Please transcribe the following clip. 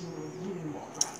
是一人一